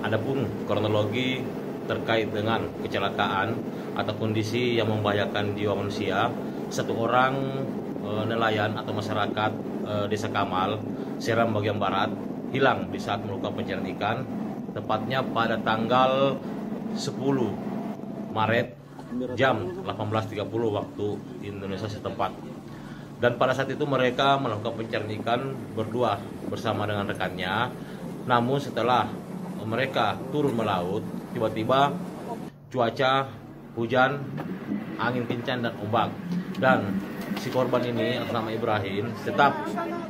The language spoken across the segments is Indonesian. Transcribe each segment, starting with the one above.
Adapun kronologi terkait dengan kecelakaan atau kondisi yang membahayakan jiwa manusia, satu orang e, nelayan atau masyarakat e, Desa Kamal, Seram bagian barat hilang di saat melakukan pencarian ikan, tepatnya pada tanggal 10 Maret jam 18.30 waktu Indonesia setempat. Dan pada saat itu mereka melakukan pencarian ikan berdua bersama dengan rekannya. Namun setelah mereka turun melaut, tiba-tiba cuaca hujan, angin kencang dan ombak. Dan si korban ini atas nama Ibrahim tetap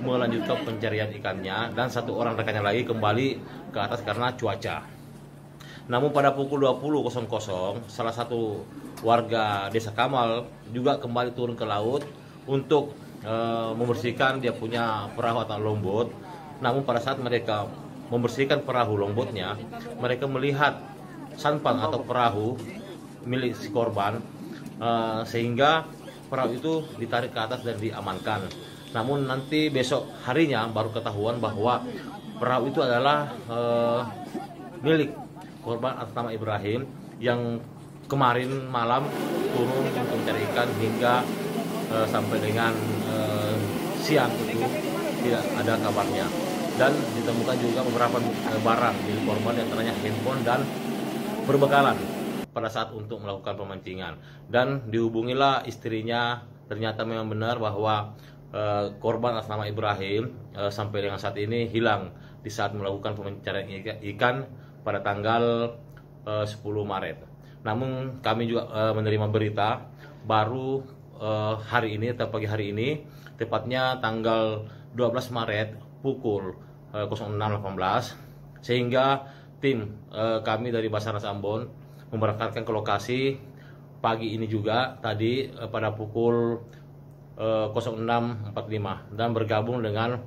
melanjutkan pencarian ikannya dan satu orang rekannya lagi kembali ke atas karena cuaca. Namun pada pukul 20.00 salah satu warga Desa Kamal juga kembali turun ke laut untuk e, membersihkan dia punya perahu atau lombot. Namun pada saat mereka membersihkan perahu lombotnya, mereka melihat sanpan atau perahu milik si korban uh, sehingga perahu itu ditarik ke atas dan diamankan. Namun nanti besok harinya baru ketahuan bahwa perahu itu adalah uh, milik korban atas nama Ibrahim yang kemarin malam turun untuk mencari ikan hingga uh, sampai dengan siang itu tidak ada kabarnya dan ditemukan juga beberapa barang milik korban yang antaranya handphone dan berbekalan pada saat untuk melakukan pemancingan dan dihubungilah istrinya ternyata memang benar bahwa e, korban atas nama Ibrahim e, sampai dengan saat ini hilang di saat melakukan pencarian ikan pada tanggal e, 10 Maret. Namun kami juga e, menerima berita baru e, hari ini atau pagi hari ini tepatnya tanggal 12 Maret pukul 06.18 sehingga tim eh, kami dari Basarnas Ambon memberangkatkan ke lokasi pagi ini juga tadi eh, pada pukul eh, 06.45 dan bergabung dengan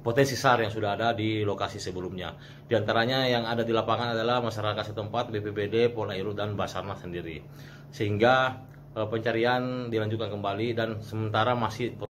potensi SAR yang sudah ada di lokasi sebelumnya. Di antaranya yang ada di lapangan adalah masyarakat setempat, BPBD, Polairu dan Basarnas sendiri. Sehingga eh, pencarian dilanjutkan kembali dan sementara masih